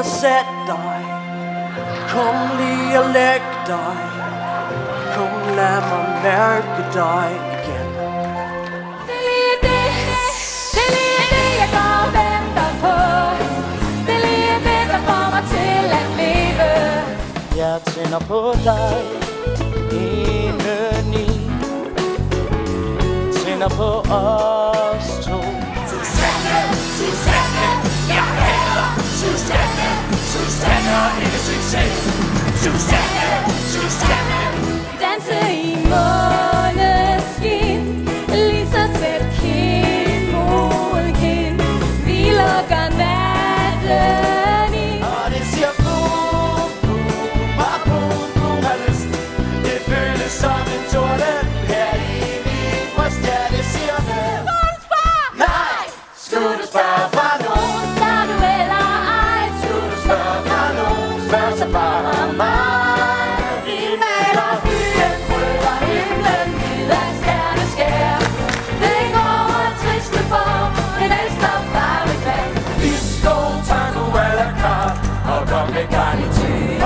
lige og sæt dig. Kom lige og læg dig. Kom lad mig mærke dig igen. Det er lige det, det er lige det, jeg går og venter på. Det er lige det, der får mig til at leve. Jeg tænder på dig. Indeni Tænder på os to Dancing more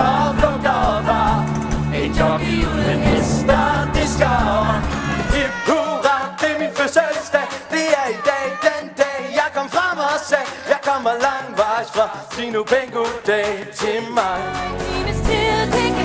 Og flugter og var En jockey uden hester Det skal om Hip hurra, det er min fødselsdag Det er i dag, den dag Jeg kom frem og sagde Jeg kommer langvejs fra Sig nu pænt til mig Times tid,